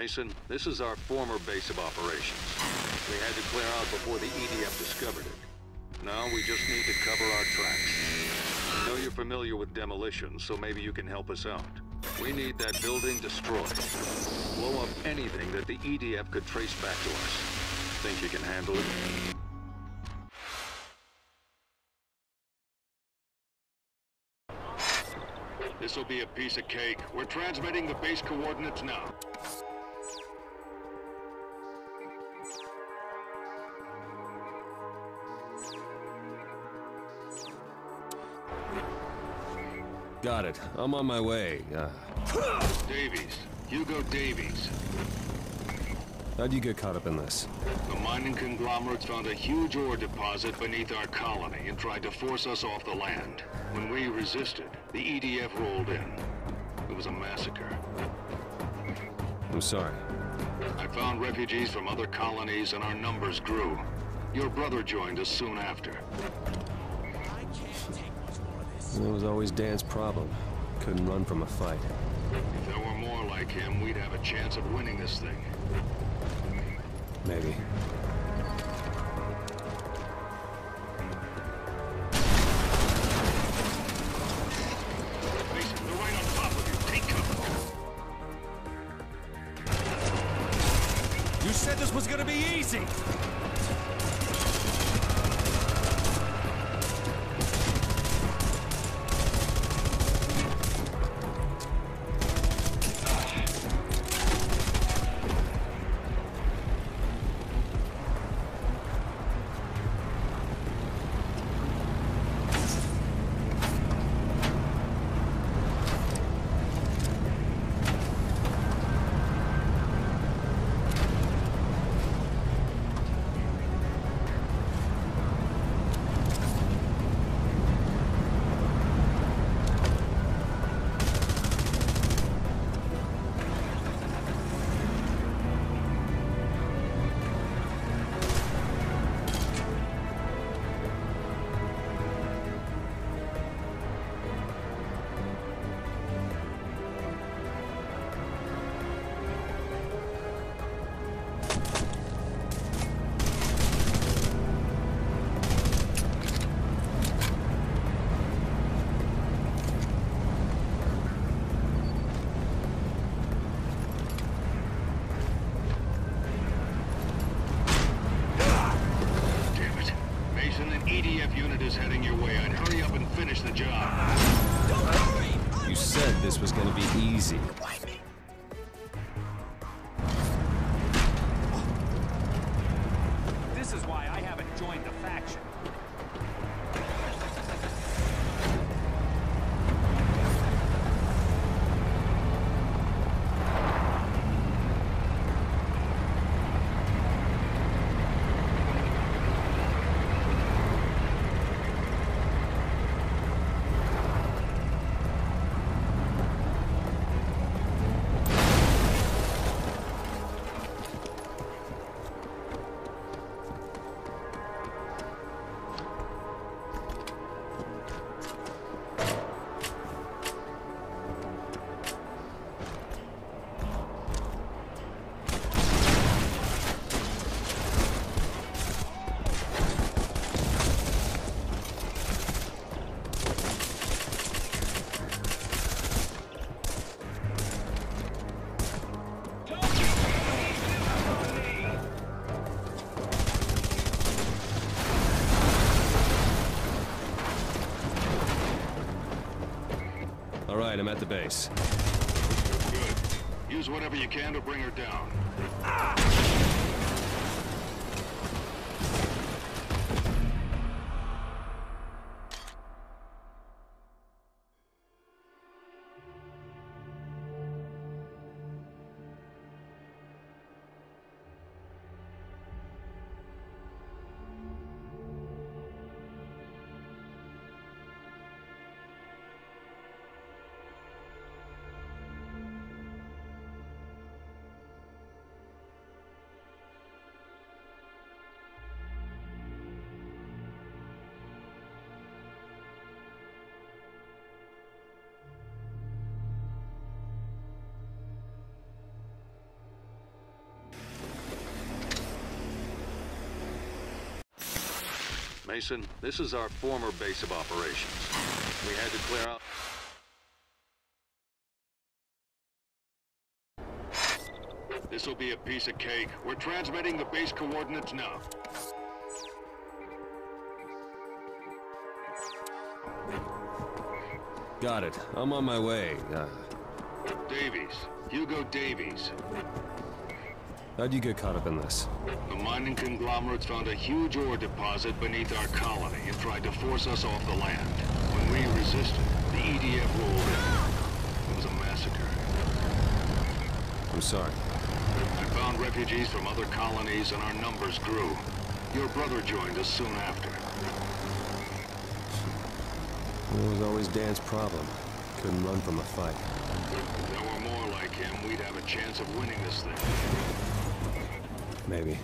Mason, this is our former base of operations. We had to clear out before the EDF discovered it. Now we just need to cover our tracks. I know you're familiar with demolition, so maybe you can help us out. We need that building destroyed. Blow up anything that the EDF could trace back to us. Think you can handle it? This'll be a piece of cake. We're transmitting the base coordinates now. Got it. I'm on my way. Uh, Davies. Hugo Davies. how'd you get caught up in this? The mining conglomerates found a huge ore deposit beneath our colony and tried to force us off the land. When we resisted, the EDF rolled in. It was a massacre. I'm sorry. I found refugees from other colonies and our numbers grew. Your brother joined us soon after. It was always Dan's problem. Couldn't run from a fight. If there were more like him, we'd have a chance of winning this thing. Maybe. Mason, they're right on top of you. You said this was gonna be easy! This is why I haven't joined the faction. At the base. Good. Use whatever you can to bring her down. Mason, this is our former base of operations. We had to clear out... This'll be a piece of cake. We're transmitting the base coordinates now. Got it. I'm on my way. Uh, Davies. Hugo Davies. How'd you get caught up in this? The mining conglomerates found a huge ore deposit beneath our colony and tried to force us off the land. When we resisted, the EDF rolled in. It was a massacre. I'm sorry. I found refugees from other colonies and our numbers grew. Your brother joined us soon after. It was always Dan's problem. Couldn't run from a fight. If there were more like him, we'd have a chance of winning this thing. Maybe.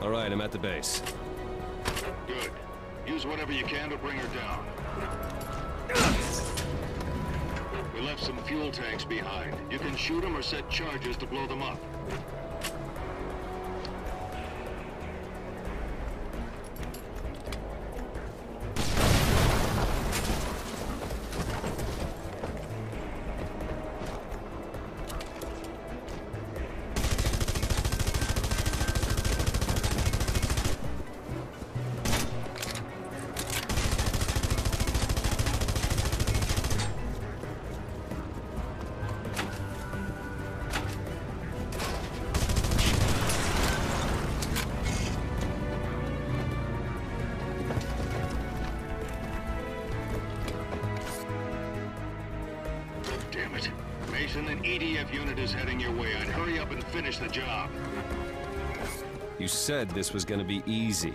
All right, I'm at the base. Good. Use whatever you can to bring her down. We left some fuel tanks behind. You can shoot them or set charges to blow them up. Mason, an EDF unit is heading your way. I'd hurry up and finish the job. You said this was gonna be easy.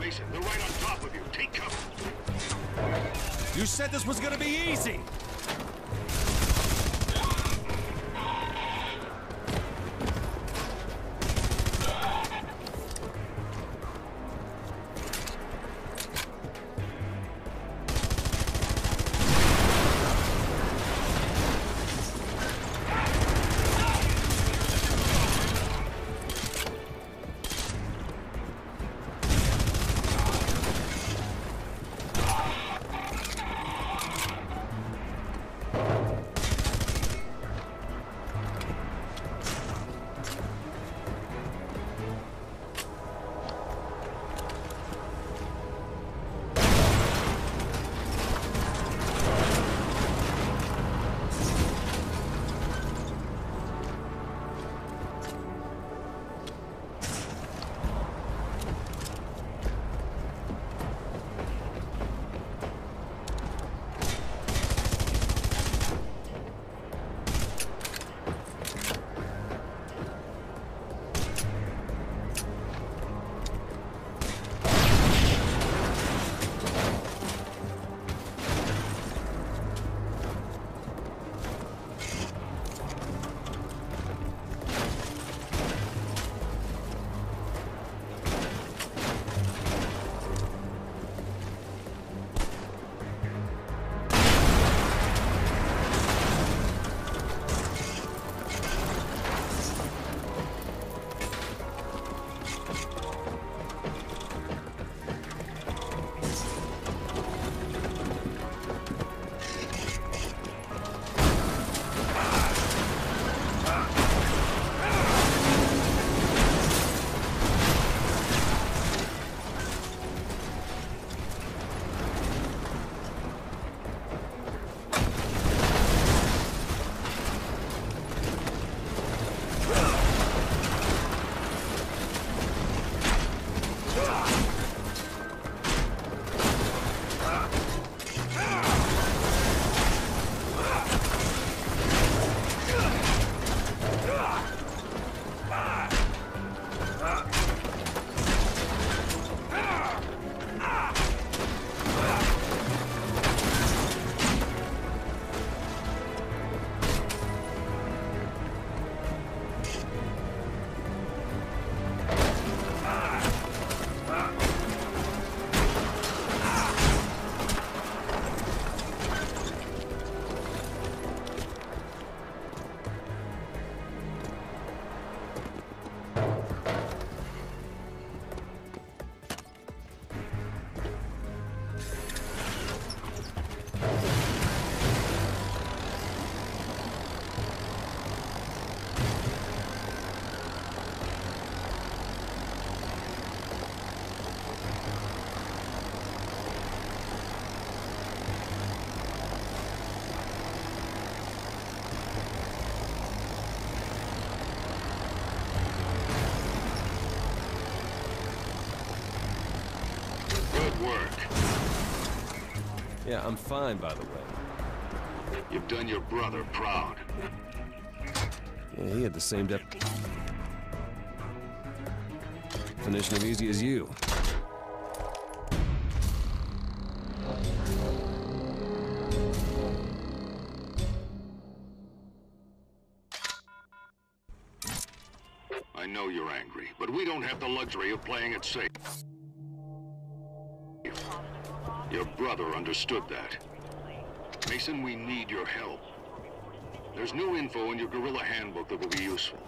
Mason, they're right on top of you. Take cover. You said this was gonna be easy! Work. Yeah, I'm fine, by the way. You've done your brother proud. Yeah, he had the same def... definition of easy as you. I know you're angry, but we don't have the luxury of playing it safe. Your brother understood that. Mason, we need your help. There's new info in your guerrilla handbook that will be useful.